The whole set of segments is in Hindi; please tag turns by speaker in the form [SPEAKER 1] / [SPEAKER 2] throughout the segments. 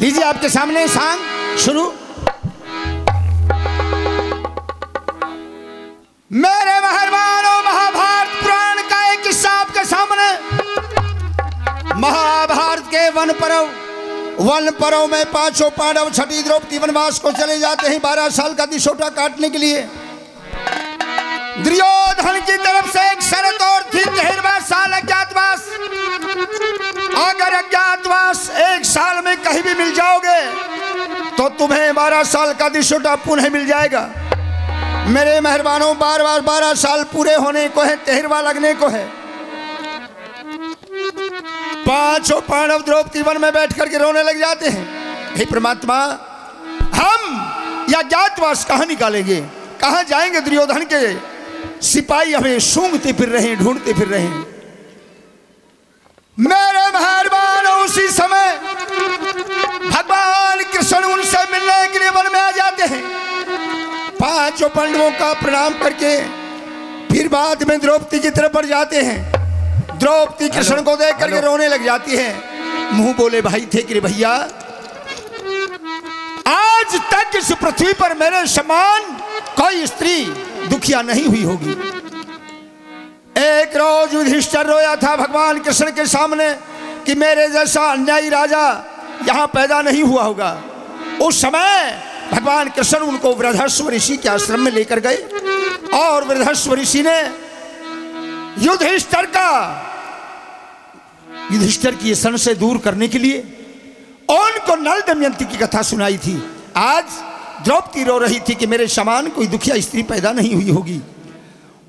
[SPEAKER 1] लीजिए आपके सामने सांग, शुरू। मेरे मेहरबानों, महाभारत पुराण का एक किस्सा आपके सामने। महाभारत के वन पर्व वन पर्व में पाँचों पांडव छठी द्रौपदी वनवास को चले जाते हैं बारह साल का दिशोटा काटने के लिए। दुर्योधन की तरफ़ से एक शरत और थी तेरहवा साल अज्ञातवास। अगर अज्ञातवास एक साल में कहीं भी मिल जाओगे तो तुम्हें बारह साल का दिशोटा पुनः मिल जाएगा। मेरे मेहरबानों बार बार बारह साल पूरे होने को है तेरहवा लगने को है। पाँचों पांडव द्रौपदी वन में बैठ करके रोने लग जाते हैं। हे परमात्मा, हम या ज्ञातवास कहाँ निकालेंगे? कहाँ जाएँगे दुर्योधन के सिपाही हमें सूंघते फिर रहे ढूंढते फिर रहे। मेरे मेहरबान उसी समय भगवान कृष्ण उनसे मिलने के लिए वन में आ जाते हैं। पाँचों पांडवों का प्रणाम करके फिर बाद में द्रौपदी की तरफ़ बढ़ जाते हैं। द्रौपदी कृष्ण को देख करके रोने लग जाती है। मुँह बोले भाई थे कि भैया? आज तक इस पृथ्वी पर मेरे समान कोई स्त्री दुखिया नहीं हुई होगी? एक रोज युधिष्ठर रोया था भगवान कृष्ण के सामने कि मेरे जैसा अन्यायी राजा यहाँ पैदा नहीं हुआ होगा। उस समय भगवान कृष्ण उनको वृद्धस्व ऋषि के आश्रम में लेकर गए और वृद्धस्व ऋषि ने युधिष्ठर का युधिष्ठर की सन से दूर करने के लिए उनको नल दमयंती की कथा सुनाई थी। आज द्रौपदी रो रही थी कि मेरे समान कोई दुखिया स्त्री पैदा नहीं हुई होगी।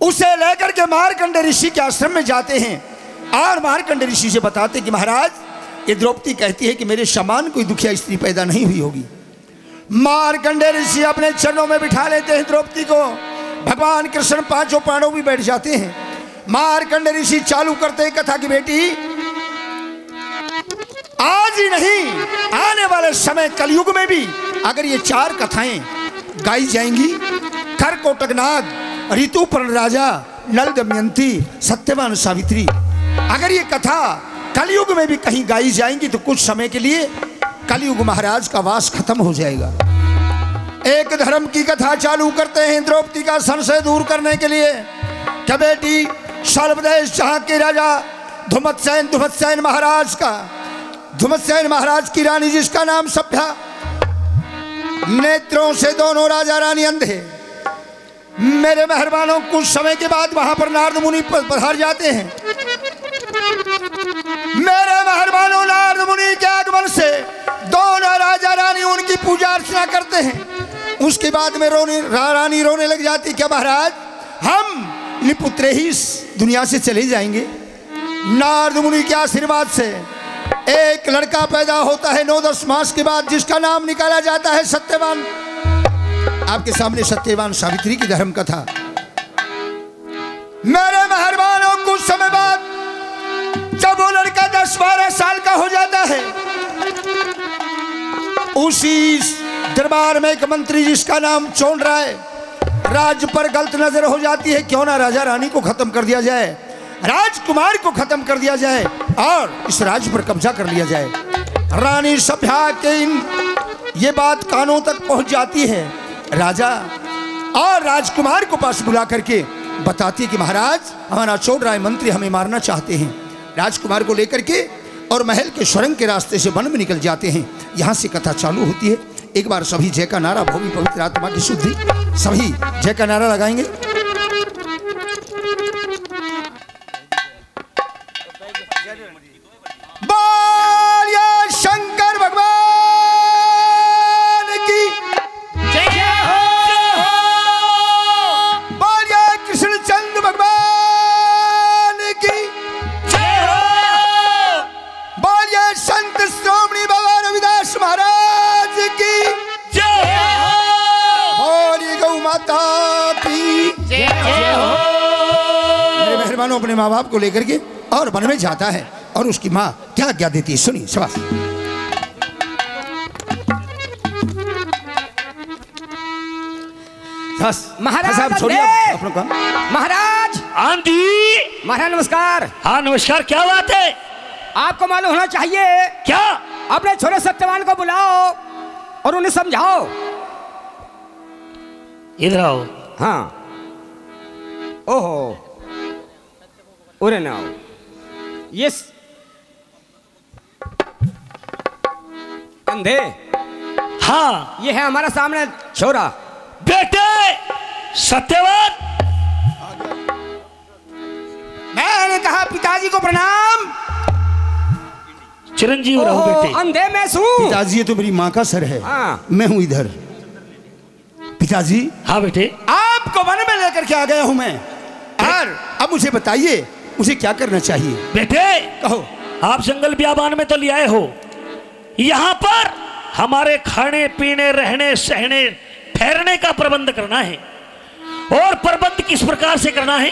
[SPEAKER 1] उसे लेकर के मारकंड ऋषि के आश्रम में जाते हैं। और मारकंड ऋषि से बताते कि महाराज, ये द्रौपदी कहती है कि मेरे समान कोई दुखिया स्त्री पैदा नहीं हुई होगी। मारकंड ऋषि अपने चरणों में बिठा लेते हैं द्रौपदी को। भगवान कृष्ण पाँचों पाणों भी बैठ जाते हैं। मारकंड ऋषि चालू करते हैं कथा की बेटी आज ही नहीं, आने वाले समय कलयुग में भी अगर ये चार कथाएँ गाई जाएँगी कर कोटकनाग ऋतुपर्ण राजा नल दमयंती सत्यवान सावित्री, अगर ये कथा कलयुग में भी कहीं गाई जाएँगी तो कुछ समय के लिए कलयुग महाराज का वास खत्म हो जाएगा। एक धर्म की कथा चालू करते हैं द्रौपदी का संशय दूर करने के लिए। क्या बेटी, सर्वदेश जहाँ के राजा, धुमतसेन धुमतसेन महाराज का धुमतसेन महाराज की रानी, जिसका नाम सभ्या। नेत्रों से दोनों राजा रानी अंधे मेरे मेहरबानों, कुछ समय के बाद वहाँ पर नारद मुनि पधार जाते हैं। मेरे मेहरबानों, नारद मुनि के आगमन से दोनों राजा रानी उनकी पूजा अर्चना करते हैं। उसके बाद में रोने रानी रोने लग जाती, क्या महाराज, हम निपुत्र ही दुनिया से चले जाएँगे? नारद मुनि के आशीर्वाद से एक लड़का पैदा होता है नौ दस मास के बाद, जिसका नाम निकाला जाता है सत्यवान। आपके सामने सत्यवान सावित्री की धर्म कथा मेरे मेहरबानों, कुछ समय बाद जब वो लड़का दस बारह साल का हो जाता है, उसी दरबार में एक मंत्री जिसका नाम चोन राय राज्य पर गलत नज़र हो जाती है, क्यों ना राजा रानी को खत्म कर दिया जाए? राजकुमार को खत्म कर दिया जाए और इस राज्य पर कब्जा कर लिया जाए। रानी सभ्या के इन ये बात कानों तक पहुँच जाती है। राजा और राजकुमार को पास बुला करके बताती है कि महाराज, हमारा चोट राय मंत्री हमें मारना चाहते हैं। राजकुमार को लेकर के और महल के सुरंग के रास्ते से वन में निकल जाते हैं। यहाँ से कथा चालू होती है। एक बार सभी जय का नारा, भूमि पवित्र आत्मा की शुद्धि। सभी जय का नारा लगाएँगे। बोलिए शंकर भगवान की। बोलिए कृष्णचंद्र भगवान की। बोलिए संत श्रोमणी बाबा रविदास महाराज की। बोलिए गौ माता की। मेरे मेहरबानों अपने माँ बाप को लेकर के और वन में जाता है। और उसकी माँ क्या आज्ञा देती है। सुनिए बस
[SPEAKER 2] महाराज
[SPEAKER 1] बस छोड़िए
[SPEAKER 2] ने-
[SPEAKER 1] अपनों का।
[SPEAKER 2] महाराज!
[SPEAKER 3] आंधी
[SPEAKER 2] महाराज नमस्कार।
[SPEAKER 3] हाँ नमस्कार क्या बात है?
[SPEAKER 2] आपको मालूम होना चाहिए।
[SPEAKER 3] क्या?
[SPEAKER 2] अपने छोरे सत्यवान को बुलाओ और उन्हें समझाओ।
[SPEAKER 3] इधर आओ।
[SPEAKER 2] हाँ। ओहो। उरे ना आओ। ये स- अंधे
[SPEAKER 3] हाँ।
[SPEAKER 2] ये है हमारा सामने। छोरा।
[SPEAKER 3] बेटे सत्यवान।
[SPEAKER 1] मैंने कहा पिताजी को प्रणाम।
[SPEAKER 3] चिरंजीव रहो बेटे।
[SPEAKER 2] अंधे मैं सू।
[SPEAKER 1] पिताजी ये तो मेरी माँ का सर है।
[SPEAKER 2] हाँ।
[SPEAKER 1] मैं हूँ इधर। पिताजी।
[SPEAKER 3] हाँ बेटे।
[SPEAKER 1] आपको वन में लेकर के आ गया हूँ मैं। और अब मुझे बताइए उसे क्या करना चाहिए?
[SPEAKER 3] बेटे
[SPEAKER 1] कहो।
[SPEAKER 3] आप जंगल बियाबान में तो ले आए हो। यहाँ पर हमारे खाने पीने रहने सहने ठहरने का प्रबंध करना है। और प्रबंध किस प्रकार से करना है?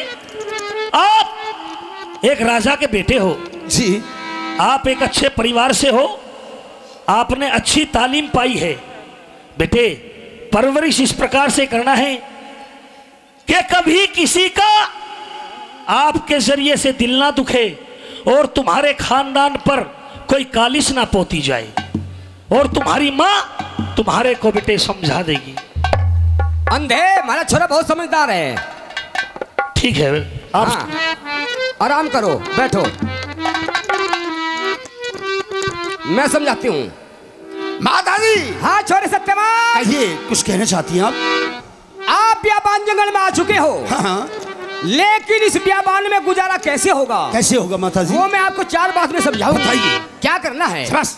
[SPEAKER 3] आप एक राजा के बेटे हो।
[SPEAKER 1] जी।
[SPEAKER 3] आप एक अच्छे परिवार से हो। आपने अच्छी तालीम पाई है। बेटे परवरिश इस प्रकार से करना है कि कभी किसी का आपके ज़रिए से दिल ना दुखे और तुम्हारे खानदान पर कोई कालिश ना पोती जाए और तुम्हारी माँ तुम्हारे को बेटे समझा देगी।
[SPEAKER 2] अंधे हमारा छोरा बहुत समझदार है।
[SPEAKER 3] ठीक है आप
[SPEAKER 2] हाँ। आराम करो बैठो। मैं समझाती हूँ।
[SPEAKER 1] माता जी
[SPEAKER 2] हाँ छोरे सत्यवान।
[SPEAKER 1] कहिए कुछ कहना चाहती हैं आप?
[SPEAKER 2] आप बियाबान जंगल में आ चुके हो।
[SPEAKER 1] हाँ हाँ।
[SPEAKER 2] लेकिन इस बियाबान में गुजारा कैसे होगा?
[SPEAKER 1] कैसे होगा माता जी
[SPEAKER 2] वो मैं आपको चार बात में समझाऊ।
[SPEAKER 1] बताइए।
[SPEAKER 2] क्या करना है?
[SPEAKER 1] बस।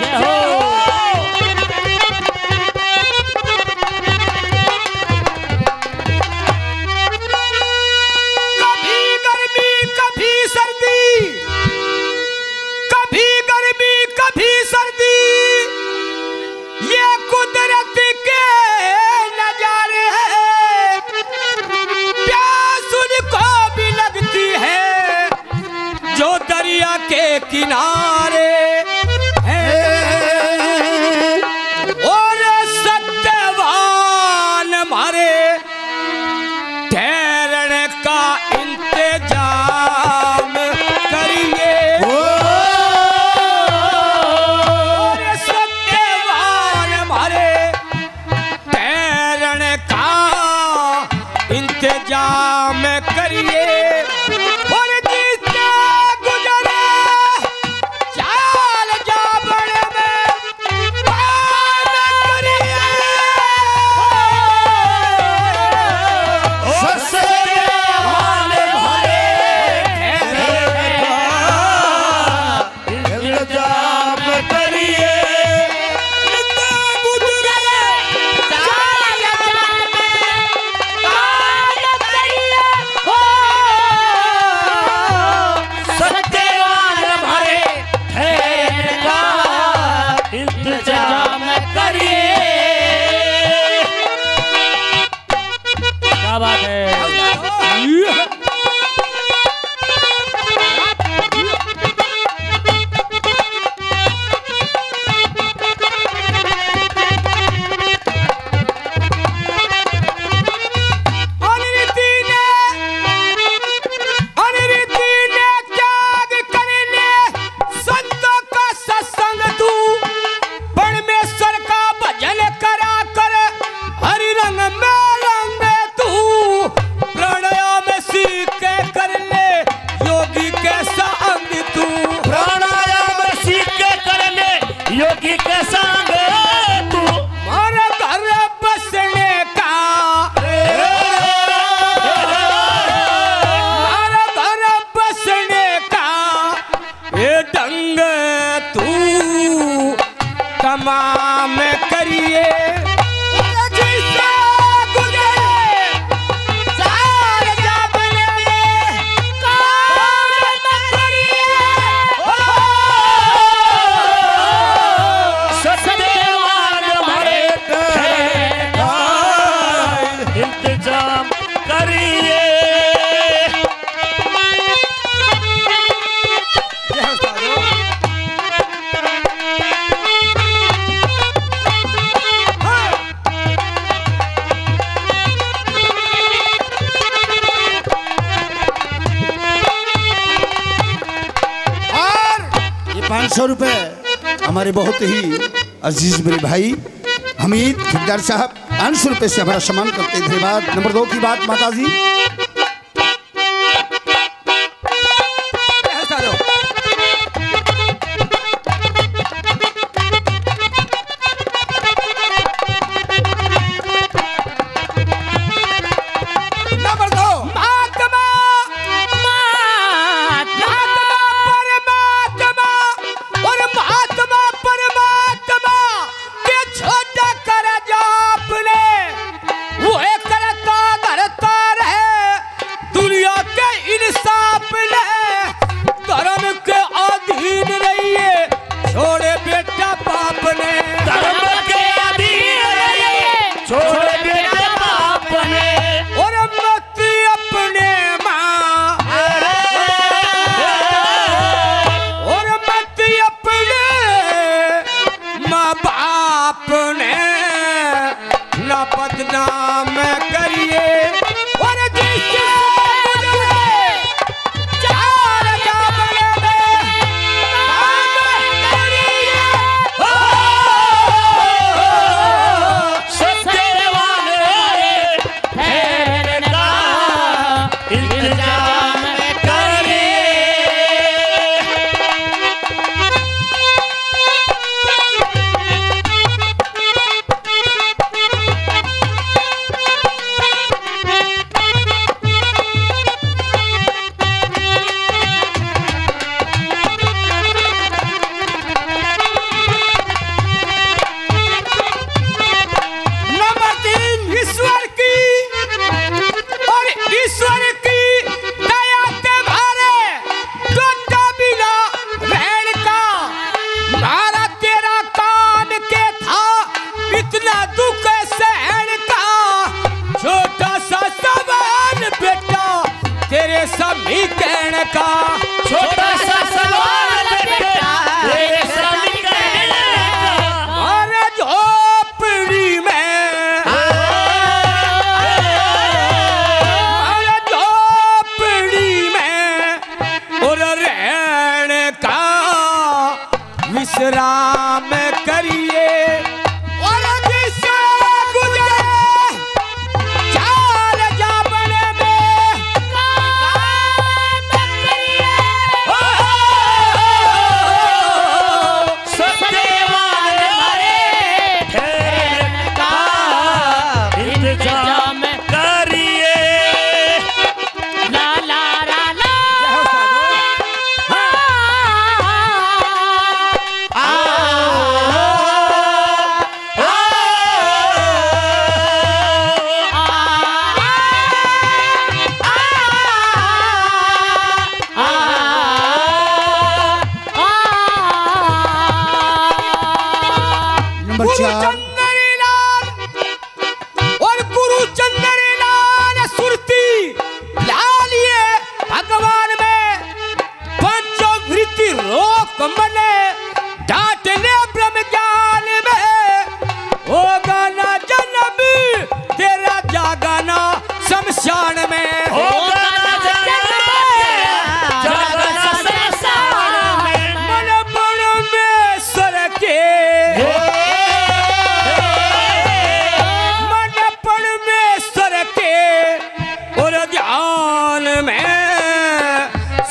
[SPEAKER 2] जय हो।
[SPEAKER 1] सौ रुपये हमारे बहुत ही अज़ीज़ मेरे भाई, हमीद ठेकेदार साहब, पाँच सौ रुपये से हमारा सम्मान करते धन्यवाद। नंबर दो की बात माता जी
[SPEAKER 2] विश्राम करिए।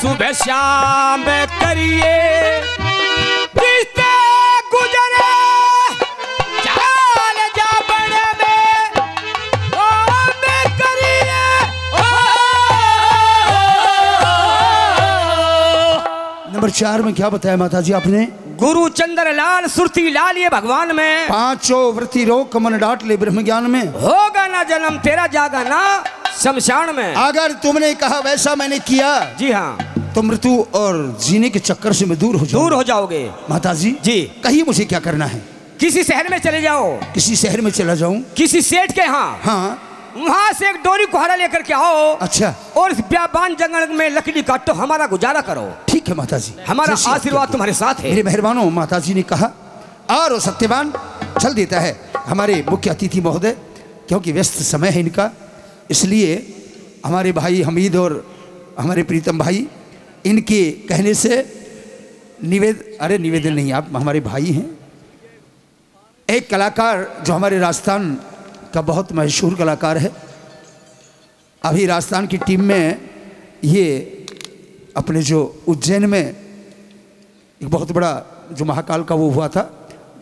[SPEAKER 2] सुबह शाम करिए
[SPEAKER 1] नंबर चार में क्या बताया माता जी आपने
[SPEAKER 2] गुरु चंद्र लाल सुरती लाल ये भगवान में
[SPEAKER 1] पाँचों वृत्ति रोग कमन डांट ले ब्रह्म ज्ञान में
[SPEAKER 2] होगा ना जन्म तेरा जागा ना शमशान में
[SPEAKER 1] अगर तुमने कहा वैसा मैंने किया
[SPEAKER 2] जी हाँ
[SPEAKER 1] तो मृत्यु और जीने के चक्कर से मैं दूर हो
[SPEAKER 2] दूर हो जाओगे।
[SPEAKER 1] माता जी।
[SPEAKER 2] जी।
[SPEAKER 1] कहिए मुझे क्या करना है?
[SPEAKER 2] किसी शहर में चले जाओ।
[SPEAKER 1] किसी शहर में चला जाऊँ?
[SPEAKER 2] किसी सेठ के यहाँ।
[SPEAKER 1] हाँ।
[SPEAKER 2] वहाँ से एक डोरी कोहरा लेकर के आओ।
[SPEAKER 1] अच्छा।
[SPEAKER 2] और इस ब्याबान जंगल में लकड़ी काटो हमारा गुजारा करो।
[SPEAKER 1] ठीक है माता जी
[SPEAKER 2] हमारा आशीर्वाद तुम्हारे साथ है।
[SPEAKER 1] मेरे मेहरबानों माता जी ने कहा और सत्यवान चल देता है हमारे मुख्य अतिथि महोदय क्योंकि व्यस्त समय है इनका। इसलिए हमारे भाई हमीद और हमारे प्रीतम भाई इनके कहने से निवेद, अरे निवेदन नहीं, आप हमारे भाई हैं। एक कलाकार जो हमारे राजस्थान का बहुत मशहूर कलाकार है, अभी राजस्थान की टीम में ये अपने जो उज्जैन में एक बहुत बड़ा जो महाकाल का वो हुआ था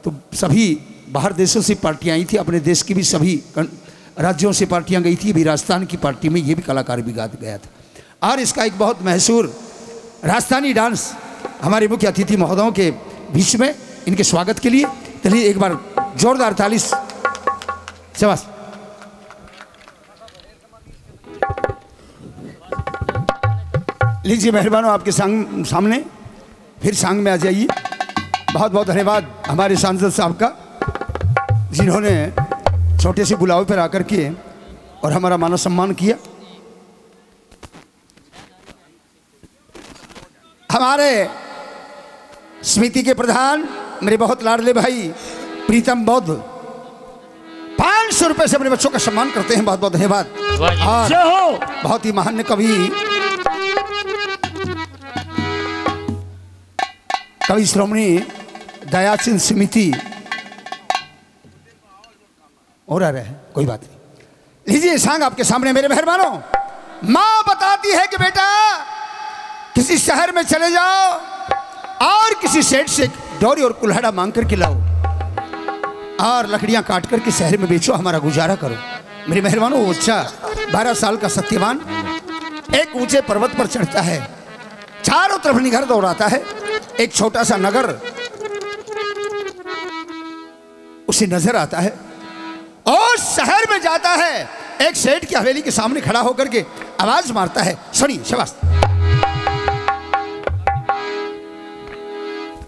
[SPEAKER 1] तो सभी बाहर देशों से पार्टियाँ आई थी, अपने देश की भी सभी राज्यों से पार्टियाँ गई थी, अभी राजस्थान की पार्टी में ये भी कलाकार भी गया था। और इसका एक बहुत मशहूर राजस्थानी डांस हमारे मुख्य अतिथि महोदयों के बीच में इनके स्वागत के लिए चलिए एक बार जोरदार ताली शबाश। लीजिए मेहरबान आपके सांग सामने, फिर सांग में आ जाइए। बहुत बहुत धन्यवाद हमारे सांसद साहब का, जिन्होंने छोटे से बुलावे पर आकर के और हमारा मानव सम्मान किया। हमारे समिति के प्रधान मेरे बहुत लाडले भाई प्रीतम बौद्ध। पाँच सौ रुपये से अपने बच्चों का सम्मान करते हैं बहुत बहुत धन्यवाद और बहुत ही महान कवि कवि श्रोमणी दयाचिन समिति। और आ रहे हैं कोई बात नहीं। लीजिए सांग आपके सामने मेरे मेहरबानों। माँ बताती है कि बेटा किसी शहर में चले जाओ और किसी सेठ से डोरी और कुल्हाड़ा मांग करके लाओ। और लकड़ियाँ काट करके शहर में बेचो, हमारा गुजारा करो। मेरे मेहरबानों बच्चा बारह साल का सत्यवान, एक ऊँचे पर्वत पर चढ़ता है, चारों तरफ़ निगर दौड़ाता है। एक छोटा सा नगर, उसे नज़र आता है और शहर में जाता है। एक सेठ की हवेली के सामने खड़ा होकर के आवाज़ मारता है, सुनिए, शबाश।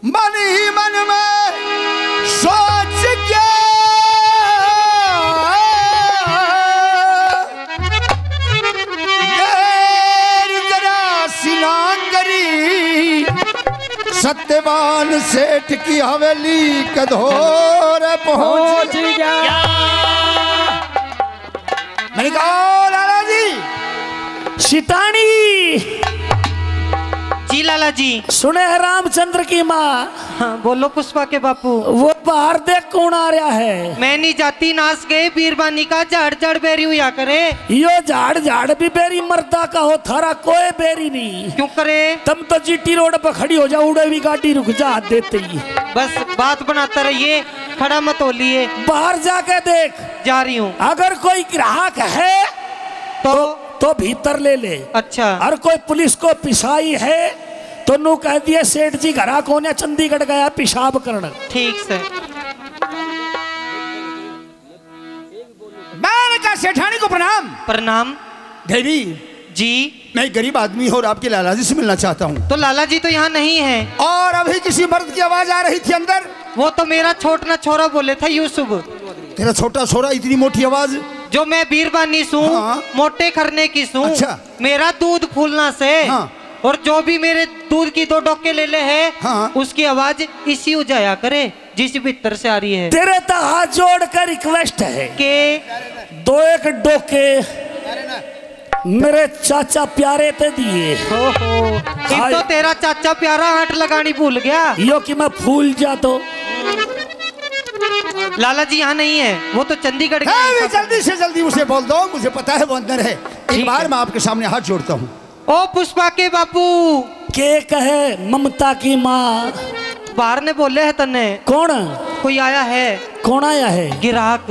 [SPEAKER 1] मन ही मन में सोच के। गैर जरा सिलांगरी सत्यवान सेठ की हवेली कधोर पहुँच गया। मैंने कहा लाला जी।
[SPEAKER 3] सिटानी
[SPEAKER 4] जी लाला जी।
[SPEAKER 3] सुने है रामचंद्र की माँ?
[SPEAKER 4] हाँ बोलो पुष्पा के बापू।
[SPEAKER 3] वो बाहर देख कौन आ रहा है?
[SPEAKER 4] मैं नहीं जाती नाच गए बीरबानी का झाड़ झाड़ बेरी हुआ करे।
[SPEAKER 3] यो झाड़ झाड़ भी बेरी मर्दा का हो थारा कोई बेरी नहीं
[SPEAKER 4] क्यों करे?
[SPEAKER 3] तुम तो जीटी रोड पर खड़ी हो जाओ उड़े भी गाड़ी रुक जा देते ही।
[SPEAKER 4] बस बात बनाता रहिए खड़ा मत हो लिए
[SPEAKER 3] बाहर जाके देख।
[SPEAKER 4] जा रही हूँ।
[SPEAKER 3] अगर कोई ग्राहक है
[SPEAKER 4] तो
[SPEAKER 3] तो भीतर ले ले।
[SPEAKER 4] अच्छा।
[SPEAKER 3] और कोई पुलिस को पिसाई है तो नु कह दिए सेठ जी घरा कोने चंडीगढ़ गया पेशाब करने।
[SPEAKER 4] ठीक से
[SPEAKER 1] मैंने कहा सेठानी को प्रणाम।
[SPEAKER 4] प्रणाम।
[SPEAKER 1] देवी
[SPEAKER 4] जी।
[SPEAKER 1] मैं गरीब आदमी हूँ और आपके लाला जी से मिलना चाहता हूँ।
[SPEAKER 4] तो लाला जी तो यहाँ नहीं है।
[SPEAKER 1] और अभी किसी मर्द की आवाज़ आ रही थी अंदर।
[SPEAKER 4] वो तो मेरा छोटना छोरा बोले था यूसुफ।
[SPEAKER 1] तेरा छोटा छोरा इतनी मोटी आवाज़।
[SPEAKER 4] जो मैं बीरबानी सू
[SPEAKER 1] हाँ।
[SPEAKER 4] मोटे करने की सू
[SPEAKER 1] अच्छा।
[SPEAKER 4] मेरा दूध फूलना से
[SPEAKER 1] हाँ।
[SPEAKER 4] और जो भी मेरे दूध की दो डोके ले ले है
[SPEAKER 1] हाँ।
[SPEAKER 4] उसकी आवाज़ इसी जाया करे जिस भीतर से आ रही है।
[SPEAKER 3] तेरे तो हाथ जोड़ कर रिक्वेस्ट है।
[SPEAKER 4] के?
[SPEAKER 3] दो एक डोके मेरे चाचा प्यारे ते दिए।
[SPEAKER 4] तो तेरा चाचा प्यारा हट लगानी भूल गया।
[SPEAKER 3] यो कि मैं फूल जा तो?
[SPEAKER 4] लाला जी यहाँ नहीं है वो तो चंडीगढ़।
[SPEAKER 1] जल्दी से जल्दी उसे बोल दो मुझे पता है वो अंदर है। एक बार मैं आपके सामने हाथ जोड़ता हूँ।
[SPEAKER 4] ओ पुष्पा के बापू।
[SPEAKER 3] के कहे ममता की माँ?
[SPEAKER 4] बाहर ने बोले है तने
[SPEAKER 3] कौन?
[SPEAKER 4] कोई आया है?
[SPEAKER 3] कौन आया है?
[SPEAKER 4] ग्राहक।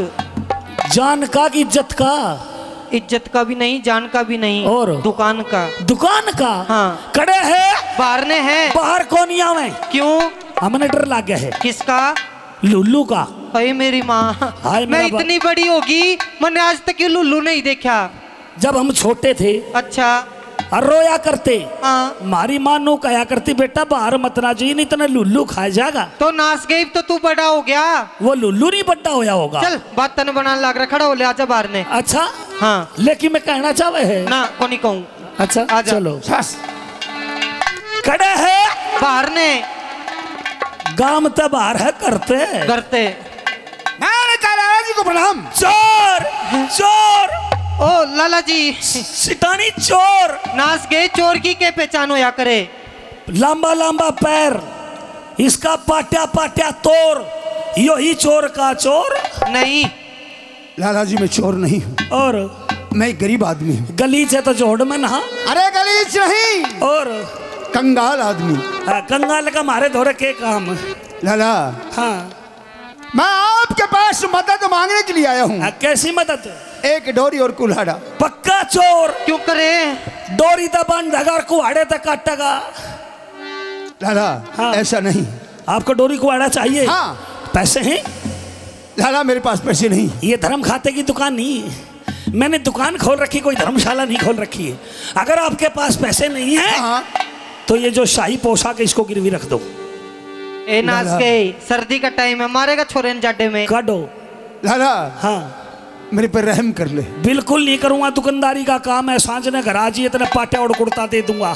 [SPEAKER 3] जान का की इज़्ज़त का?
[SPEAKER 4] इज़्ज़त का भी नहीं जान का भी नहीं।
[SPEAKER 3] और?
[SPEAKER 4] दुकान का।
[SPEAKER 3] दुकान का?
[SPEAKER 4] हाँ।
[SPEAKER 3] कड़े है?
[SPEAKER 4] बाहर ने है।
[SPEAKER 3] बाहर कौन आवे?
[SPEAKER 4] क्यों?
[SPEAKER 3] हमने डर लग गया है।
[SPEAKER 4] किसका?
[SPEAKER 3] लुल्लू का।
[SPEAKER 4] अरे मेरी माँ। मैं इतनी बड़ी होगी मैंने आज तक ये लुल्लू नहीं देखा।
[SPEAKER 3] जब हम छोटे थे
[SPEAKER 4] अच्छा।
[SPEAKER 3] और रोया करते।
[SPEAKER 4] हाँ।
[SPEAKER 3] मारी माँ नो कहा करती बेटा बाहर मत ना जी नहीं तो लुल्लू खा जाएगा।
[SPEAKER 4] तो नाच गई तो तू बड़ा हो गया।
[SPEAKER 3] वो लुल्लू नहीं बड्डा होया होगा।
[SPEAKER 4] चल बात तने बनाने लग रहा खड़ा हो ले आजा बाहर ने।
[SPEAKER 3] अच्छा?
[SPEAKER 4] हाँ।
[SPEAKER 3] लेकिन मैं कहना चाहे है।
[SPEAKER 4] ना को नहीं कहूँ।
[SPEAKER 3] अच्छा
[SPEAKER 4] आजा।
[SPEAKER 3] चलो।
[SPEAKER 1] बस।
[SPEAKER 3] कड़े है।
[SPEAKER 4] बाहर ने।
[SPEAKER 3] गाम तो बाहर है करते।
[SPEAKER 4] करते।
[SPEAKER 1] जी को प्रणाम।
[SPEAKER 3] चोर चोर
[SPEAKER 4] ओ लाला जी।
[SPEAKER 3] सितानी चोर।
[SPEAKER 4] नाच गए चोर की के पहचान होया करे।
[SPEAKER 3] लंबा लंबा पैर इसका पाट्या पाट्या तोर यो ही चोर का चोर।
[SPEAKER 4] नहीं।
[SPEAKER 1] लाला जी मैं चोर नहीं हूँ।
[SPEAKER 3] और?
[SPEAKER 1] मैं एक गरीब आदमी हूँ।
[SPEAKER 3] गली से तो जोड़ में नहा।
[SPEAKER 1] अरे गलीच नहीं।
[SPEAKER 3] और?
[SPEAKER 1] कंगाल आदमी
[SPEAKER 3] हाँ, कंगाल का मारे धोरे के काम।
[SPEAKER 1] लाला
[SPEAKER 3] हाँ।
[SPEAKER 1] मैं आपके पास मदद मांगने के लिए आया हूँ।
[SPEAKER 3] हाँ, कैसी मदद?
[SPEAKER 1] एक डोरी और कुल्हाड़ा।
[SPEAKER 3] पक्का चोर।
[SPEAKER 4] क्यों करे?
[SPEAKER 3] डोरी दबन धगर कुहाड़े तक काटेगा
[SPEAKER 1] लाला
[SPEAKER 3] हाँ।
[SPEAKER 1] ऐसा नहीं।
[SPEAKER 3] आपको डोरी कुहाड़ा चाहिए?
[SPEAKER 1] हाँ।
[SPEAKER 3] पैसे हैं?
[SPEAKER 1] लाला मेरे पास पैसे नहीं।
[SPEAKER 3] ये धर्म खाते की दुकान नहीं। है मैंने दुकान खोल रखी कोई धर्मशाला नहीं खोल रखी है। अगर आपके पास पैसे नहीं है
[SPEAKER 1] हाँ।
[SPEAKER 3] तो ये जो शाही पोशाक है इसको गिरवी रख दो।
[SPEAKER 4] ए
[SPEAKER 1] लाला।
[SPEAKER 4] गए सर्दी का टाइम है मारेगा छोरे जाडे में।
[SPEAKER 3] काटो
[SPEAKER 1] लाला।
[SPEAKER 3] हाँ।
[SPEAKER 1] मेरे पर रहम कर ले।
[SPEAKER 3] बिल्कुल नहीं करूँगा दुकानदारी का काम है साँझ ने घर आज इतना पाटे और कुर्ता दे दूँगा।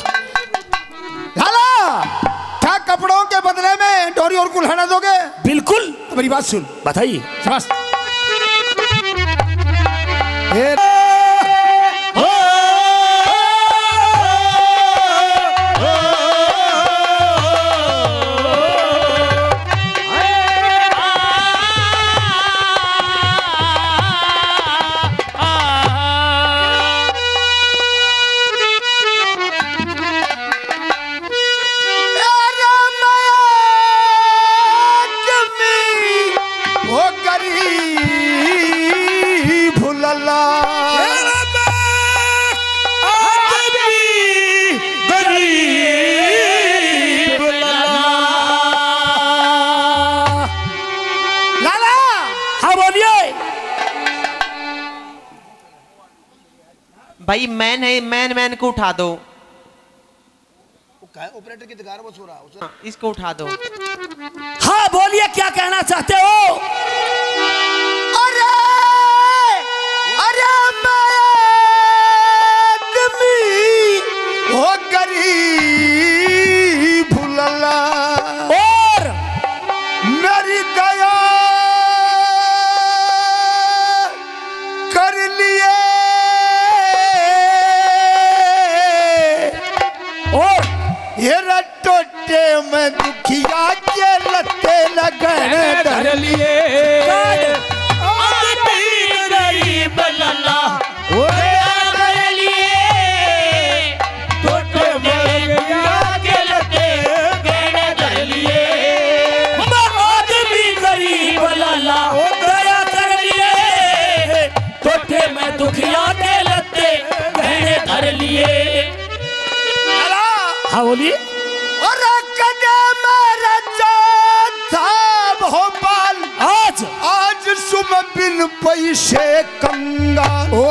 [SPEAKER 1] क्या कपड़ों के बदले में डोरी और कुल्हाड़ा दोगे?
[SPEAKER 3] बिल्कुल।
[SPEAKER 1] तो मेरी बात सुन।
[SPEAKER 3] बताइए।
[SPEAKER 1] बस
[SPEAKER 4] भाई मैन है मैन मैन को उठा दो।
[SPEAKER 1] ऑपरेटर की दिखा वो सो रहा है
[SPEAKER 4] हाँ, इसको उठा दो।
[SPEAKER 3] हाँ बोलिए क्या कहना चाहते हो?
[SPEAKER 1] अरे अरे मैं आदमी वो गरीब में दुखिया के लते लगन धर लिए।
[SPEAKER 3] आदमी
[SPEAKER 1] पैसे कंगाल। ओ,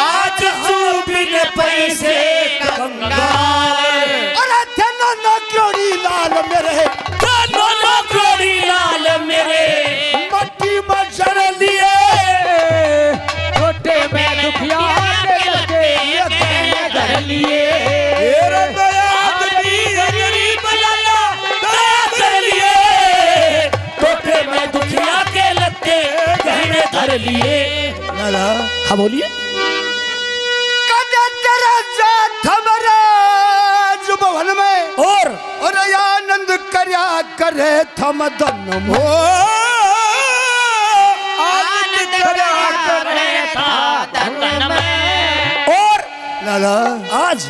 [SPEAKER 3] आज बिन पैसे कंगा
[SPEAKER 1] अरे तेना नौकरी लाल मेरे।
[SPEAKER 3] कानो नो लाल मेरे।
[SPEAKER 1] मट्टी में लिए।
[SPEAKER 3] लाला हाँ बोलिए।
[SPEAKER 1] भवन में।
[SPEAKER 3] और?
[SPEAKER 1] और आनंद करया करे थम धन मो। आनंद करया करे
[SPEAKER 3] और?
[SPEAKER 1] लाला
[SPEAKER 3] आज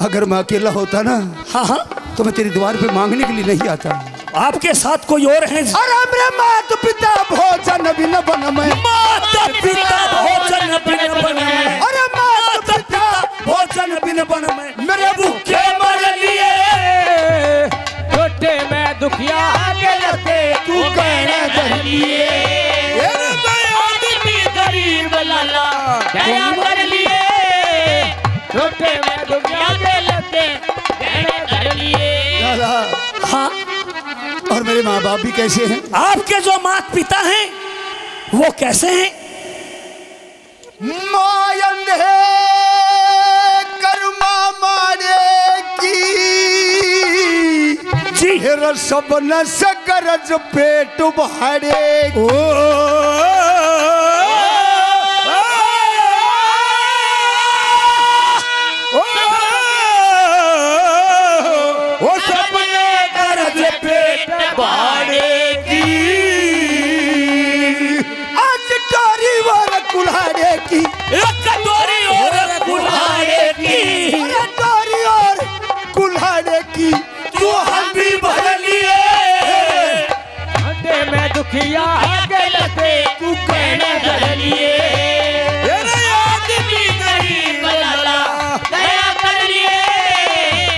[SPEAKER 1] अगर मैं अकेला होता ना
[SPEAKER 3] हाँ हाँ।
[SPEAKER 1] तो मैं तेरी द्वार पे मांगने के लिए नहीं आता।
[SPEAKER 3] आपके साथ कोई और है
[SPEAKER 1] और हमरे मात पिता भोजन बिन बन में।
[SPEAKER 3] माता पिता भोजन बिन बन में।
[SPEAKER 1] अरे मात पिता
[SPEAKER 3] भोजन बिन बन में।
[SPEAKER 1] मेरे
[SPEAKER 3] भूखे मर लिए।
[SPEAKER 2] छोटे में दुखिया के लगे तू गहने धर लिए। आदमी गरीब लाला दया कर लिए। छोटे में
[SPEAKER 1] और मेरे माँ बाप भी कैसे हैं?
[SPEAKER 3] आपके जो माता पिता हैं वो कैसे हैं?
[SPEAKER 1] मायन है कर्मा मारे की।
[SPEAKER 3] जी।
[SPEAKER 1] सब न सकरज पेट भरे
[SPEAKER 3] ओ
[SPEAKER 1] कुल्हाड़े की।
[SPEAKER 3] एक डोरी और कुल्हाड़े की।
[SPEAKER 1] डोरी और कुल्हाड़े की।
[SPEAKER 3] तू हम भी भर लिए।
[SPEAKER 2] में दुखिया तू कहने धर लिए।
[SPEAKER 3] अरे आदमी गरीब लला
[SPEAKER 5] दया कर लिए।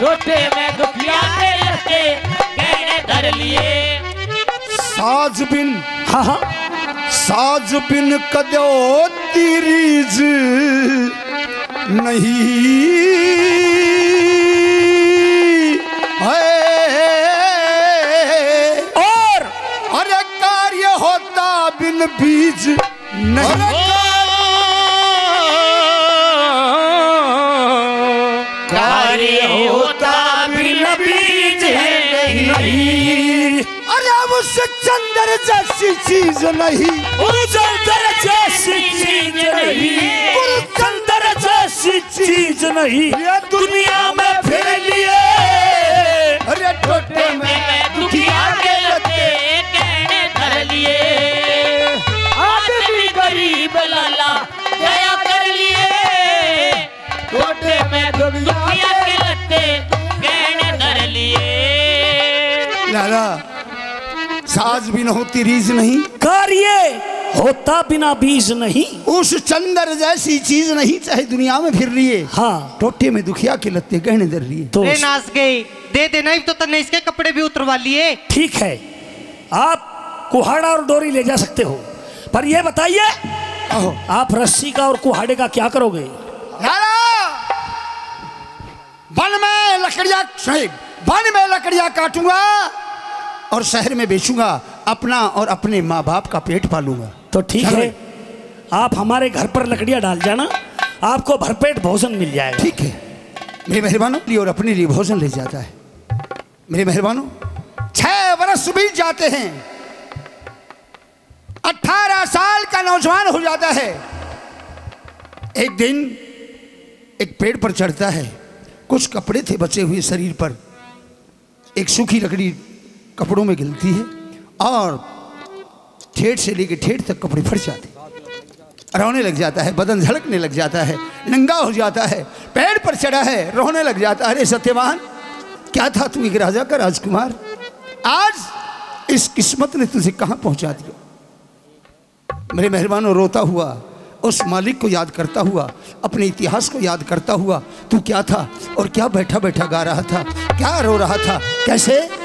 [SPEAKER 2] छोटे में दुखिया के लते
[SPEAKER 5] कहने धर लिए।
[SPEAKER 1] साज बिन
[SPEAKER 3] हाँ हाँ।
[SPEAKER 1] साज बिन कदो तीरीज नहीं। है।
[SPEAKER 3] और
[SPEAKER 1] अरे कार्य होता बिन बीज नहीं। जैसी चीज़ नहीं।
[SPEAKER 3] चंदर जैसी चीज़ नहीं। चंदर जैसी चीज़ नहीं।
[SPEAKER 1] ये
[SPEAKER 3] दुनिया में फिर लिए।
[SPEAKER 1] अरे टोटे में
[SPEAKER 5] दुखिया के लते कहने धर लिए। आदमी गरीब लाला दया कर लिए। छोटे में दुखिया के लते कहने धर लिए।
[SPEAKER 1] लाला साज बिन होती रीज नहीं।
[SPEAKER 3] कार्य होता बिना बीज नहीं।
[SPEAKER 1] उस चंद्र जैसी चीज़ नहीं चाहे दुनिया में फिर लिए
[SPEAKER 3] हाँ।
[SPEAKER 1] टोटे में दुखिया के लत्ते गहने दर लिए
[SPEAKER 3] तो
[SPEAKER 4] नाच गई। दे दे नहीं तो तन्ने इसके कपड़े भी उतरवा लिए।
[SPEAKER 3] ठीक है। आप कुहाड़ा और डोरी ले जा सकते हो। पर यह बताइए आप रस्सी का और कुहाड़े का क्या करोगे?
[SPEAKER 1] वन में लकड़िया साहिब वन में लकड़ियाँ काटूँगा। और शहर में बेचूँगा अपना और अपने माँ बाप का पेट पालूँगा।
[SPEAKER 3] तो ठीक है। आप हमारे घर पर लकड़ियाँ डाल जाना आपको भरपेट भोजन मिल जाएगा।
[SPEAKER 1] ठीक है। मेरे मेहरबानों लिए और अपने लिए भोजन ले जाता है। मेरे मेहरबानों छह वर्ष बीत जाते हैं। अठारह साल का नौजवान हो जाता है। एक दिन एक पेड़ पर चढ़ता है। कुछ कपड़े थे बचे हुए शरीर पर। एक सूखी लकड़ी कपड़ों में गिलती है और ठेठ से लेकर ठेठ तक कपड़े फट जाते रोने लग जाता है, बदन झड़कने लग जाता है, नंगा हो जाता है पेड़ पर चढ़ा है, रोने लग जाता है। अरे सत्यवान, क्या था तू एक राजा का राजकुमार? आज इस किस्मत ने तुझे कहाँ पहुँचा दिया? मेरे मेहरबानों, रोता हुआ, उस मालिक को याद करता हुआ, अपने इतिहास को याद करता हुआ, तू क्या था और क्या बैठा बैठा गा रहा था, क्या रो रहा था, कैसे?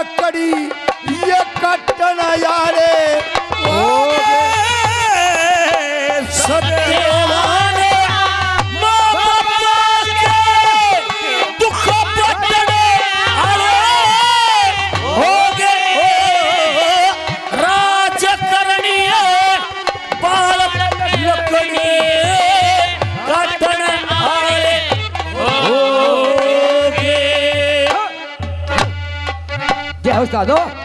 [SPEAKER 1] लकड़ी
[SPEAKER 2] जय हो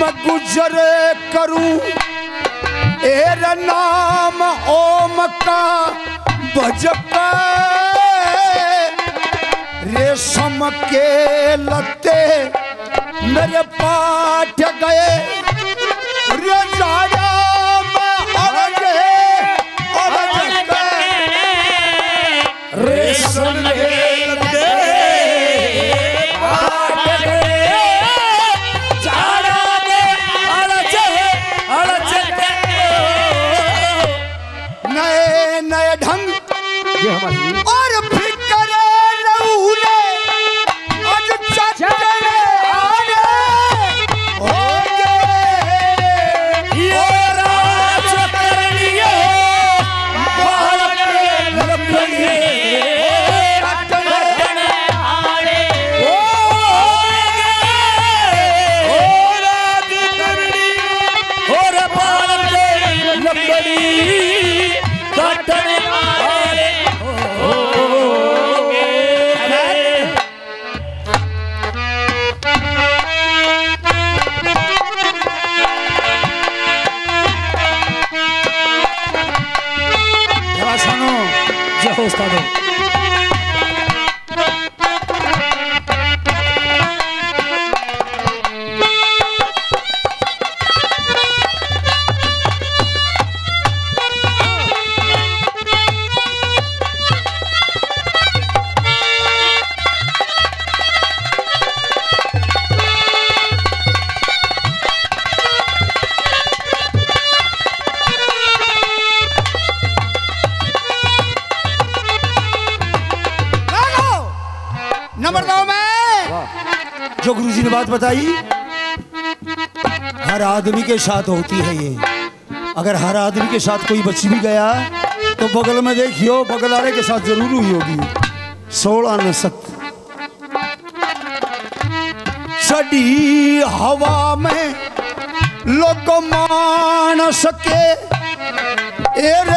[SPEAKER 1] मैं गुजर करूँ? एर नाम ओम का भजप रेशम के लते मेरे पाठ गए। रजाया गुरुजी ने बात बताई हर आदमी के साथ होती है ये। अगर हर आदमी के साथ कोई बच भी गया तो बगल में देखियो बगल वाले के साथ ज़रूर हुई होगी। सोलह न सत चढ़ी हवा में लोग मान सके, एरे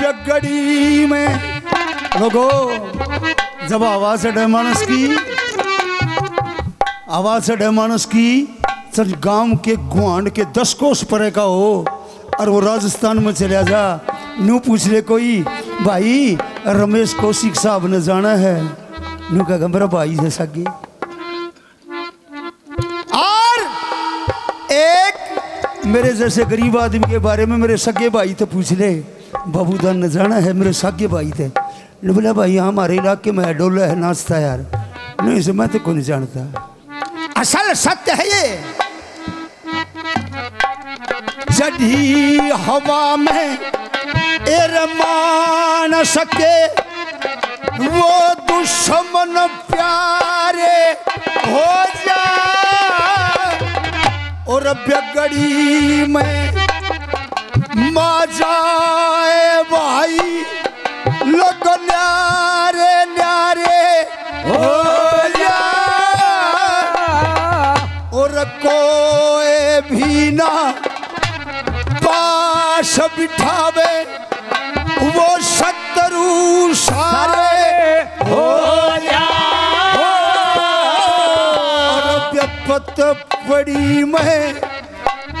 [SPEAKER 1] बेगड़ी में। लोगो जब आवाज़ है मानस की, आवाज़ है मानस की, चल गाँव के गुआंड के दस कोस परे का हो, और वो राजस्थान में चला जा नू पूछ ले कोई, भाई, रमेश कौशिक साहब ने जाना है। नू कहा मेरा भाई है सगे। और एक मेरे जैसे गरीब आदमी के बारे में मेरे सगे भाई थे पूछ ले। बाबूदान ने जाना है मेरे सगे भाई थे ने बोला भाई हमारे इलाके में डोला है नाचता यार। नहीं, इसे मैं तो को नहीं जानता। असल सत्य है ये। चढ़ी हवा में मान सके, वो दुश्मन प्यारे हो जा। और बेगड़ी में मा जाए भाई लोग न्यारे न्यारे। हो जा और कोई भी ना पास बिठावे वो शत्रु सारे। हो और व्यपत पड़ी में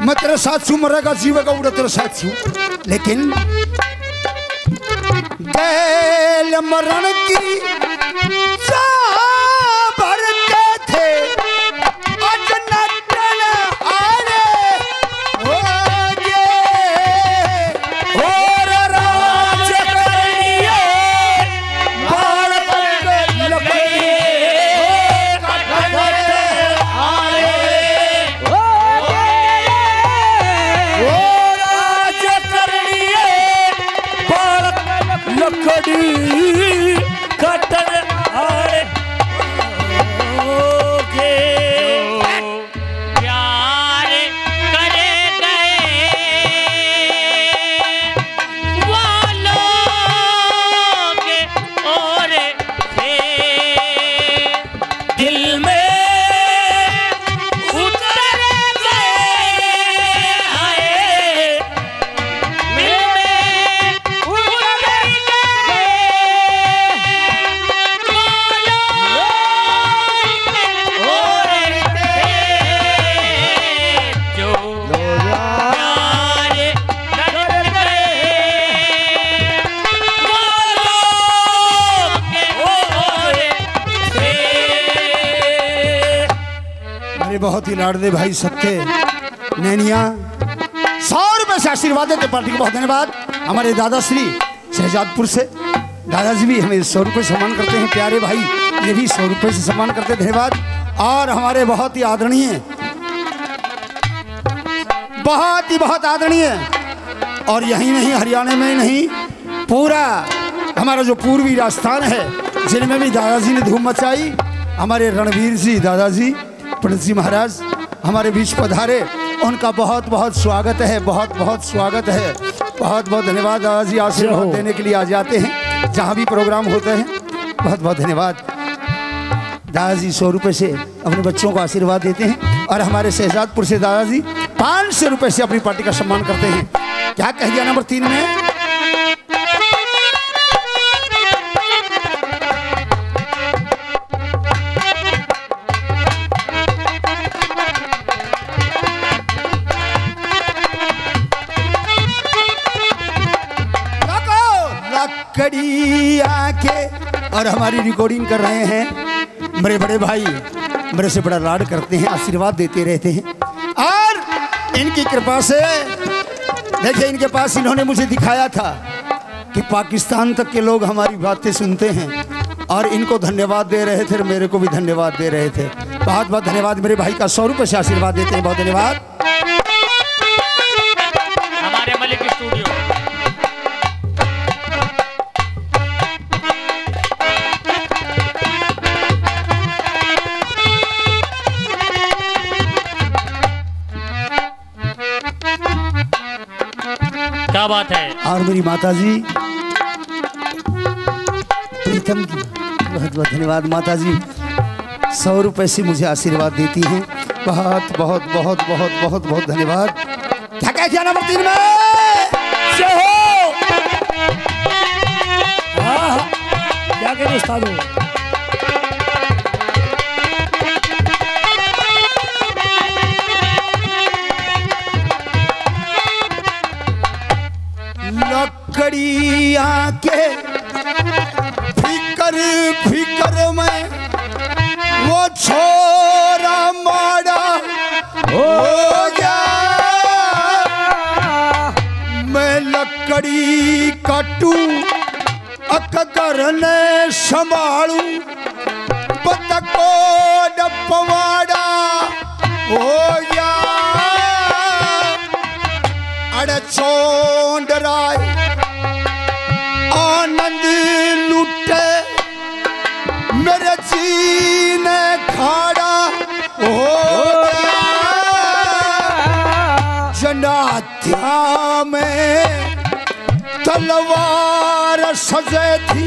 [SPEAKER 1] मैं तेरे साथ छू मरेगा जीवेगा उड़ा तेरे साथ छू। लेकिन मरण की बहुत ही लाडले भाई सत्य नैनिया सौ रुपए से आशीर्वाद देते, पार्टी को बहुत धन्यवाद। हमारे दादाश्री, शहजादपुर से। दादाजी भी हमें सौ रुपये सम्मान करते हैं, प्यारे भाई, ये भी सौ रुपये से सम्मान करते धन्यवाद। और हमारे बहुत ही आदरणीय, बहुत ही बहुत आदरणीय, और यहीं नहीं, हरियाणा में नहीं, पूरा हमारा जो पूर्वी राजस्थान है, जिनमें भी दादाजी ने धूम मचाई, हमारे रणवीर जी, दादाजी पंडित जी महाराज हमारे बीच पधारे। उनका बहुत बहुत स्वागत है बहुत बहुत स्वागत है। बहुत बहुत धन्यवाद दादाजी आशीर्वाद देने के लिए आ जाते हैं। जहाँ भी प्रोग्राम होते हैं बहुत बहुत धन्यवाद। दादाजी सौ रुपये से अपने बच्चों को आशीर्वाद देते हैं और हमारे शहजादपुर से दादाजी पाँच सौ रुपये से अपनी पार्टी का सम्मान करते हैं। क्या कह दिया नंबर तीन में? और हमारी रिकॉर्डिंग कर रहे हैं। मेरे बड़े भाई, मेरे से बड़ा लाड करते हैं, आशीर्वाद देते रहते हैं। और इनकी कृपा से, देखिए, इनके पास इन्होंने मुझे दिखाया था कि पाकिस्तान तक के लोग हमारी बातें सुनते हैं और इनको धन्यवाद दे रहे थे मेरे को भी धन्यवाद दे रहे थे। बहुत बहुत धन्यवाद, मेरे भाई का सौ रुपये से आशीर्वाद देते हैं, बहुत धन्यवाद।
[SPEAKER 5] क्या बात है?
[SPEAKER 1] और मेरी माता जी प्रीतम की बहुत बहुत धन्यवाद माता जी सौ रुपये से मुझे आशीर्वाद देती हैं। बहुत बहुत बहुत बहुत बहुत बहुत धन्यवाद। क्या कह दिया नंबर तीन में
[SPEAKER 3] क्या कह रहे उस्ताद?
[SPEAKER 1] के फिकर फिकर में वो छोरा माड़ा हो गया। मैं लकड़ी काटू अककर ने संभालू, पतको डपवाड़ा हो गया। अड़चोंड राय में तलवार सजे थी।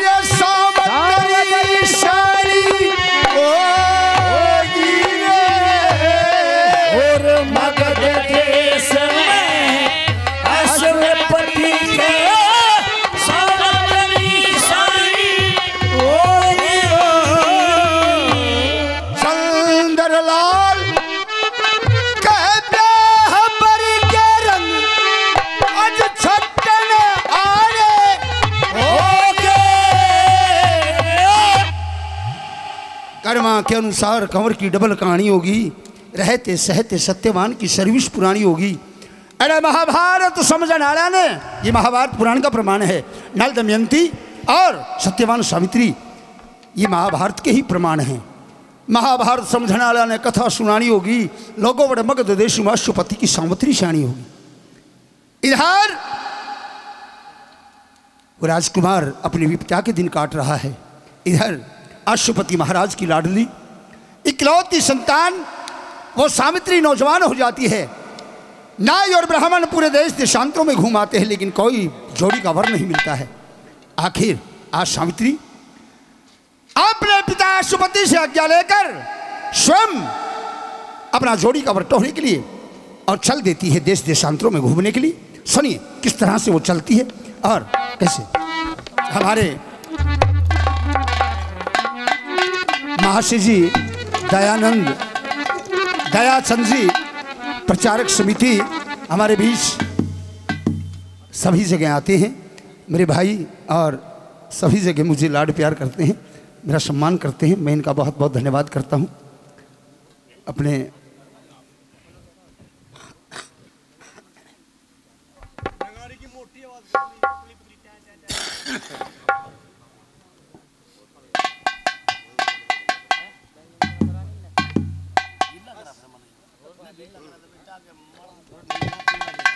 [SPEAKER 1] अरे सावतरी
[SPEAKER 3] के
[SPEAKER 1] अनुसार कंवर की डबल कहानी होगी। रहते, सहते, सत्यवान की सर्विस पुरानी होगी। अरे महाभारत समझन आला ने ये महाभारत पुराण का प्रमाण है। नल दमयंती और सत्यवान सावित्री, ये महाभारत के ही प्रमाण हैं। महाभारत समझने वाला ने कथा सुनानी होगी। लोगों बड़े मगध देश में अश्वपति की सामत्री शानी होगी। इधर राजकुमार अपने विपत्या के दिन काट रहा है। इधर अश्वपति महाराज की लाडली। इकलौती संतान, वो सावित्री नौजवान हो जाती है। नाई और ब्राह्मण पूरे देश देशांतरों में घूम आते हैं, लेकिन कोई जोड़ी का वर नहीं मिलता है। आखिर, आज सावित्री, अपने पिता अशुपति से आज्ञा लेकर स्वयं अपना जोड़ी का वर टोहने के लिए और चल देती है देश देशांतरों में घूमने के लिए। सुनिए, किस तरह से वो चलती है और कैसे? हमारे महाशि जी दयानंद दयाचंद जी प्रचारक समिति, हमारे बीच सभी जगह आते हैं। मेरे भाई और सभी जगह मुझे लाड प्यार करते हैं, मेरा सम्मान करते हैं। मैं इनका बहुत बहुत धन्यवाद करता हूँ। अपने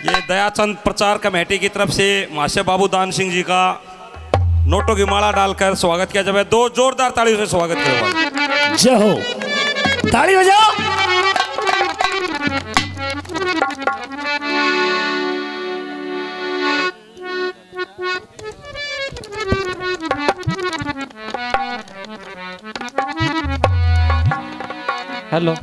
[SPEAKER 6] ये दयाचंद प्रचार कमेटी की तरफ़ से माशे बाबू दान सिंह जी का नोटों की माला डालकर स्वागत किया जाए दो जोरदार तालियों से स्वागत करो भाई।
[SPEAKER 3] जय हो। ताली बजाओ।
[SPEAKER 4] हेलो।